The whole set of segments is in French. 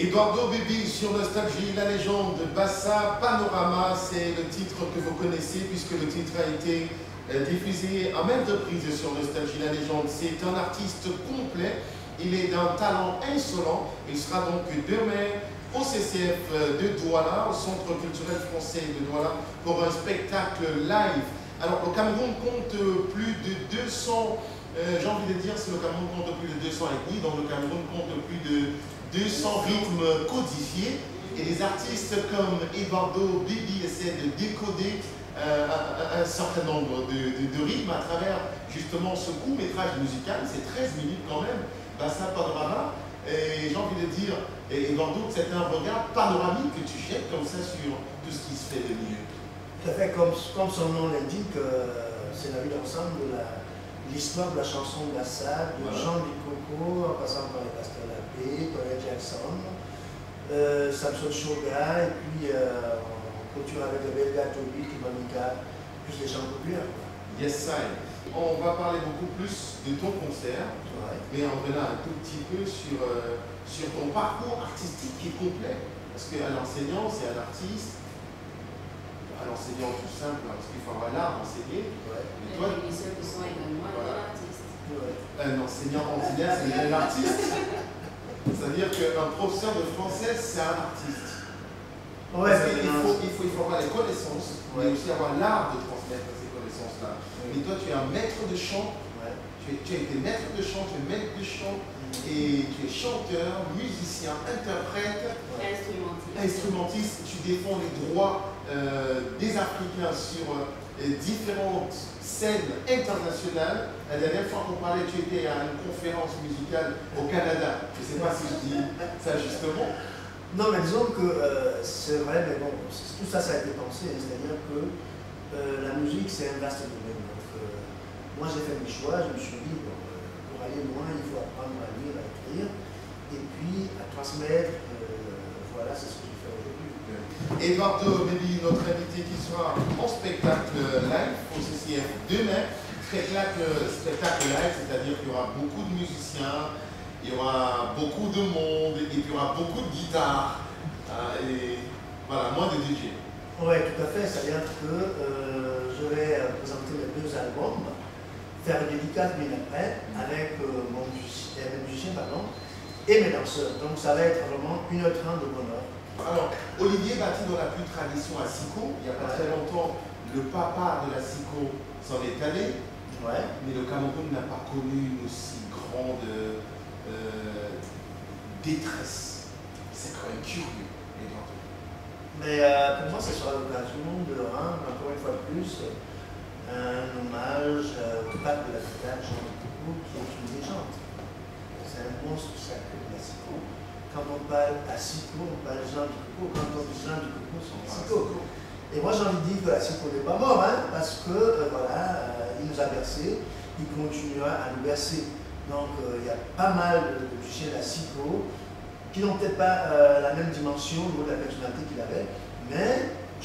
Eduardo Bibi sur Nostalgie, la légende de Bassa Panorama, c'est le titre que vous connaissez puisque le titre a été euh, diffusé à même reprise sur Nostalgie, la légende. C'est un artiste complet, il est d'un talent insolent, il sera donc demain au CCF de Douala, au Centre culturel français de Douala, pour un spectacle live. Alors le Cameroun compte plus de 200, euh, j'ai envie de dire, c'est le Cameroun compte plus de 200 ethnies, donc le Cameroun compte plus de 200 rythmes codifiés. Et les artistes comme Eduardo Bibi essaient de décoder euh, un, certain nombre de, rythmes à travers justement ce court métrage musical, c'est 13 minutes quand même, Bassa Panorama, et j'ai envie de dire, Eduardo, c'est un regard panoramique que tu jettes comme ça sur tout ce qui se fait de mieux. Tout à fait, comme, son nom l'indique, euh, c'est la vie d'ensemble de l'histoire de la chanson Bassa, de Jean Coco, en passant par les pasteurs Paul Jackson, euh, Samson Shoga, et puis euh, on continue avec le Belga Toby, Monica, plus les chants populaires. Yes, sir. On va parler beaucoup plus de ton concert, mais on revenant un tout petit peu sur, euh, sur ton parcours artistique qui est complet. Parce qu'un enseignant, c'est un artiste, un enseignant tout simple, parce qu'il faut avoir l'art d'enseigner. Ouais. Mais toi, voilà. Un enseignant ordinaire, c'est un artiste. C'est-à-dire qu'un professeur de français, c'est un artiste. Ouais, il, faut, il, faut, il faut avoir les connaissances, mais aussi avoir l'art de transmettre ces connaissances-là. Mais toi, tu es un maître de chant, tu, as été maître de chant, tu es maître de chant, et tu es chanteur, musicien, interprète, instrumentiste. instrumentiste. Tu défends les droits euh, des Africains sur euh, différentes scène internationale. La dernière fois qu'on parlait, tu étais à une conférence musicale au Canada. Je ne sais pas si je dis ça justement. Non, mais disons que euh, c'est vrai, mais bon, tout ça, ça a été pensé. C'est-à-dire que euh, la musique, c'est un vaste domaine. Donc, euh, moi, j'ai fait mes choix. Je me suis dit, bon, pour aller loin, il faut apprendre à lire, à écrire, et puis à transmettre. voilà, c'est ce que je fais aujourd'hui. Eduardo Méli, notre invité qui sera en spectacle live au CCF demain. Spectacle, spectacle live, c'est-à-dire qu'il y aura beaucoup de musiciens, il y aura beaucoup de monde, et puis il y aura beaucoup de guitares, euh, et voilà, moins de DJ. Oui, tout à fait, c'est-à-dire que euh, je vais présenter les deux albums, faire une dédicace bien après, avec euh, mon musicien, musicien pardon, et mes danseurs. Donc ça va être vraiment une heure trente de bonheur. Alors, Olivier bâtit dans la plus tradition à Sico. Il n'y a pas très longtemps, le papa de la Sico s'en est allé. Ouais. Mais le Cameroun n'a pas connu une aussi grande euh, détresse. C'est quand même curieux, Eduardo. Mais euh, pour moi, ce sera l'occasion de rendre, encore une fois de plus, un hommage euh, au pape de la Jean de qui est une légende. C'est un monstre sacré de la Sico quand on parle à Sico, on parle Jean Coco. Quand on dit Jean du Coco, c'est Sico. Et moi, j'ai envie de dire que la Sico n'est pas mort, hein, parce que, euh, voilà, euh, il nous a bercé, il continuera à nous bercer. Donc, euh, il y a pas mal de à Sico qui n'ont peut-être pas la même dimension au niveau de la personnalité qu'il avait,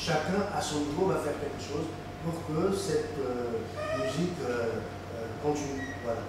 chacun à son niveau va faire quelque chose pour que cette musique continue. Voilà.